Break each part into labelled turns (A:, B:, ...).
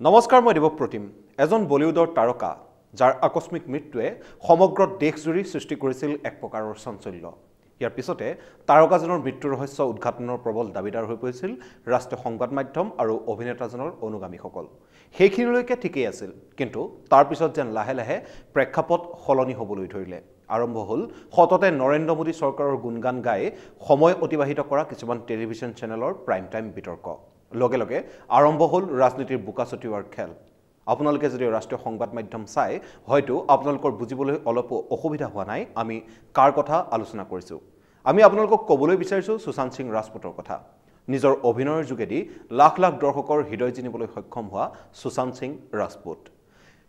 A: নমস্কাৰ মই দেৱপ্ৰতিম এজন বলিউডৰ তাৰকা যাৰ আকস্মিক মৃত্যুৱে সমগ্ৰ দেশজুৰি সৃষ্টি কৰিছিল এক প্ৰকাৰৰ চাঞ্চল্য। ইয়াৰ পিছতে তাৰকাজনৰ মৃত্যু ৰহস্য উদঘাটনৰ প্ৰবল দাবীদাৰ হৈ পৰিছিল ৰাষ্ট্ৰীয় সংবাদ মাধ্যম আৰু অভিনেতাজনৰ অনুগামীসকল। সেইখিনিলৈকে ঠিকেই আছিল কিন্তু তাৰ পিছত যেন লাহে লাহে প্ৰেক্ষাপট সলনি হ'বলৈ ধৰিলে। আৰম্ভ হ'ল সততে নৰেন্দ্ৰ মোদী চৰকাৰৰ গুণগান গাই সময় অতিবাহিত কৰা কিছুমান টেলিভিছন চেনেলৰ প্ৰাইম টাইম বিতৰ্ক। লগে লগে আৰম্ভ হ'ল ৰাজনীতিৰ বোকা ছটিওৱাৰ খেল। আপোনালোকে যদি ৰাষ্ট্ৰীয় সংবাদ মাধ্যম চাই হয়তো আপোনালোকৰ বুজিবলৈ অলপো অসুবিধা হোৱা নাই। আমি কাৰ কথা আলোচনা কৰিছোঁ? আমি আপোনালোকক ক'বলৈ বিচাৰিছোঁ সুশান্ত সিং ৰাজপুতৰ কথা। নিজৰ অভিনয়ৰ যোগেদি লাখ লাখ দৰ্শকৰ হৃদয় জিনিবলৈ সক্ষম হোৱা সুশান্ত সিং ৰাজপুত।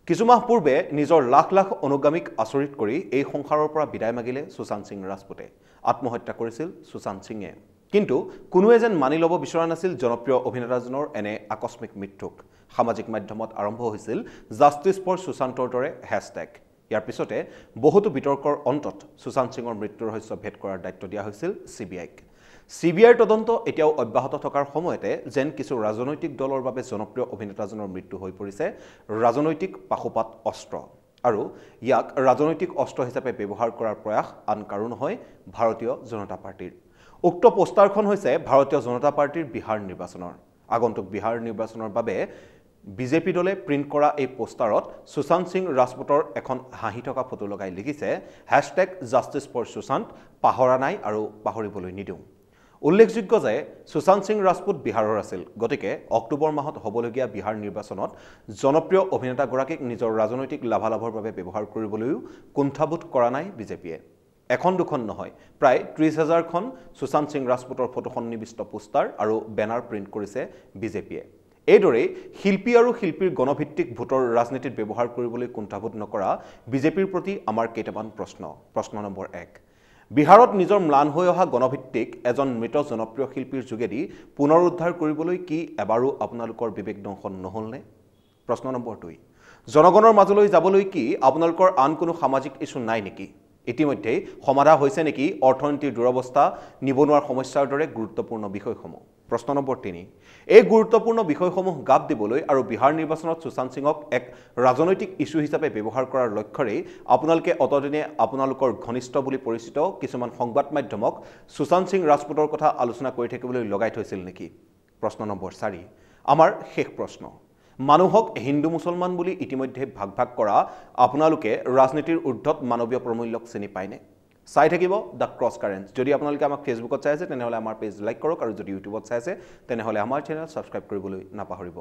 A: কিছুমাহ পূৰ্বে নিজৰ লাখ লাখ অনুগামীক আচৰিত কৰি এই সংসাৰৰ পৰা বিদায় মাগিলে সুশান্ত সিং ৰাজপুতে। আত্মহত্যা কৰিছিল সুশান্ত সিঙে। কিন্তু কোনোৱে যেন মানি ল'ব বিচৰা নাছিল জনপ্ৰিয় অভিনেতাজনৰ এনে আকস্মিক মৃত্যুক। সামাজিক মাধ্যমত আৰম্ভ হৈছিল জাষ্টিছ ফৰ সুশান্তৰ দৰে হেছটেগ। ইয়াৰ পিছতে বহুতো বিতৰ্কৰ অন্তত সুশান্ত সিঙৰ মৃত্যু ৰহস্য ভেদ কৰাৰ দায়িত্ব দিয়া হৈছিল চি বি আইক। চি বি আইৰ তদন্ত এতিয়াও অব্যাহত থকাৰ সময়তে যেন কিছু ৰাজনৈতিক দলৰ বাবে জনপ্ৰিয় অভিনেতাজনৰ মৃত্যু হৈ পৰিছে ৰাজনৈতিক পাশুপাত অস্ত্ৰ। আৰু ইয়াক ৰাজনৈতিক অস্ত্ৰ হিচাপে ব্যৱহাৰ কৰাৰ প্ৰয়াস আন কাৰো নহয় ভাৰতীয় জনতা পাৰ্টীৰ। উক্ত পোষ্টাৰখন হৈছে ভাৰতীয় জনতা পাৰ্টীৰ বিহাৰ নিৰ্বাচনৰ। আগন্তুক বিহাৰ নিৰ্বাচনৰ বাবে বিজেপি দলে প্ৰিণ্ট কৰা এই পোষ্টাৰত সুশান্ত সিং ৰাজপুতৰ এখন হাঁহি থকা ফটো লগাই লিখিছে হেছটেগ জাষ্টিছ ফৰ সুশান্ত পাহৰা নাই আৰু পাহৰিবলৈ নিদিওঁ। উল্লেখযোগ্য যে সুশান্ত সিং ৰাজপুত বিহাৰৰ আছিল। গতিকে অক্টোবৰ মাহত হ'বলগীয়া বিহাৰ নিৰ্বাচনত জনপ্ৰিয় অভিনেতাগৰাকীক নিজৰ ৰাজনৈতিক লাভালাভৰ বাবে ব্যৱহাৰ কৰিবলৈও কুণ্ঠাবোধ কৰা নাই বিজেপিয়ে। এখন দুখন নহয় প্ৰায় ত্ৰিছ হাজাৰখন সুশান্ত সিং ৰাজপুতৰ ফটো সন্নিৱিষ্ট পোষ্টাৰ আৰু বেনাৰ প্ৰিণ্ট কৰিছে বিজেপিয়ে। এইদৰেই শিল্পী আৰু শিল্পীৰ গণভিত্তিক ভোটৰ ৰাজনীতিত ব্যৱহাৰ কৰিবলৈ কুণ্ঠাবোধ নকৰা বিজেপিৰ প্ৰতি আমাৰ কেইটামান প্ৰশ্ন। প্ৰশ্ন নম্বৰ এক। বিহাৰত নিজৰ ম্লান হৈ অহা গণভিত্তিক এজন মৃত জনপ্ৰিয় শিল্পীৰ যোগেদি পুনৰ উদ্ধাৰ কৰিবলৈ কি এবাৰো আপোনালোকৰ বিবেক দংশন নহ'লনে? প্ৰশ্ন নম্বৰ দুই। জনগণৰ মাজলৈ যাবলৈ কি আপোনালোকৰ আন কোনো সামাজিক ইছ্যু নাই নেকি? ইতিমধ্যেই সমাধা হৈছে নেকি অৰ্থনীতিৰ দুৰৱস্থা নিবনুৱাৰ সমস্যাৰ দৰে গুৰুত্বপূৰ্ণ বিষয়সমূহ? প্ৰশ্ন নম্বৰ তিনি। এই গুৰুত্বপূৰ্ণ বিষয়সমূহ গাপ দিবলৈ আৰু বিহাৰ নিৰ্বাচনত সুশান্ত সিঙক এক ৰাজনৈতিক ইছ্যু হিচাপে ব্যৱহাৰ কৰাৰ লক্ষ্যৰেই আপোনালোকে অতদিনে আপোনালোকৰ ঘনিষ্ঠ বুলি পৰিচিত কিছুমান সংবাদ মাধ্যমক সুশান্ত সিং ৰাজপুতৰ কথা আলোচনা কৰি থাকিবলৈ লগাই থৈছিল নেকি? প্ৰশ্ন নম্বৰ চাৰি। আমাৰ শেষ প্ৰশ্ন। মানুহক হিন্দু মুছলমান বুলি ইতিমধ্যে ভাগ ভাগ কৰা আপোনালোকে ৰাজনীতিৰ ঊৰ্ধত মানৱীয় প্ৰমূল্যক চিনি পায়নে? চাই থাকিব দ্য ক্ৰছ কাৰেণ্ট যদি আপোনালোকে আমাক ফেচবুকত চাই আছে তেনেহ'লে আমাৰ পেজ লাইক কৰক আৰু যদি ইউটিউবত চাই আছে তেনেহ'লে আমাৰ চেনেল ছাবস্ক্ৰাইব কৰিবলৈ নাপাহৰিব।